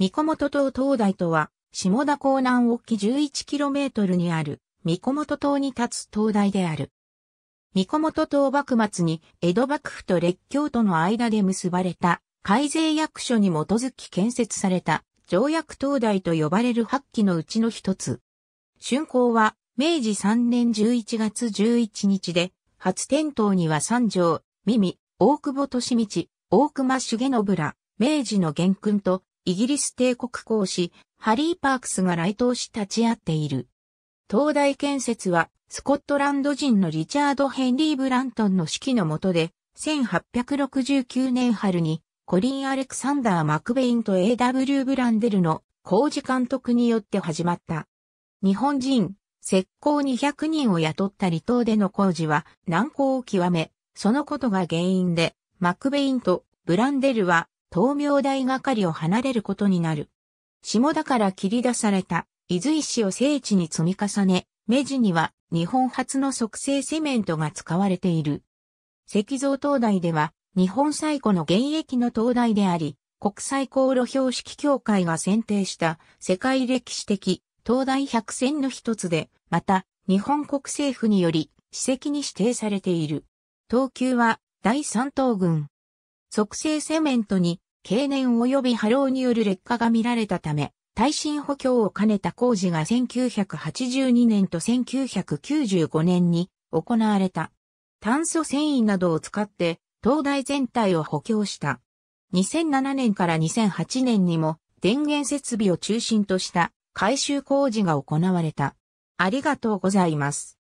三小本島灯台とは、下田港南沖 11km にある、三小本島に立つ灯台である。三小本島幕末に江戸幕府と列強との間で結ばれた改税役所に基づき建設された条約灯台と呼ばれる八機のうちの一つ。竣工は明治3年11月11日で、初点灯には三条、耳、大久保利道、大熊重信ら、明治の元君とイギリス帝国公使、ハリー・パークスが来島し立ち会っている。東大建設は、スコットランド人のリチャード・ヘンリー・ブラントンの指揮の下で、1869年春に、コリン・アレクサンダー・マクベインと A.W. ブランデルの工事監督によって始まった。日本人、石膏200人を雇った離島での工事は難航を極め、そのことが原因で、マクベインとブランデルは東明大係を離れることになる。下田から切り出された伊豆石を聖地に積み重ね、目地には日本初の促成セメントが使われている。石像灯台では日本最古の現役の灯台であり、国際航路標識協会が選定した世界歴史的灯台百選の一つで、また日本国政府により史跡に指定されている。東急は第三等軍。促成セメントに経年及び波浪による劣化が見られたため、耐震補強を兼ねた工事が1982年と1995年に行われた。炭素繊維などを使って東大全体を補強した。2007年から2008年にも電源設備を中心とした改修工事が行われた。ありがとうございます。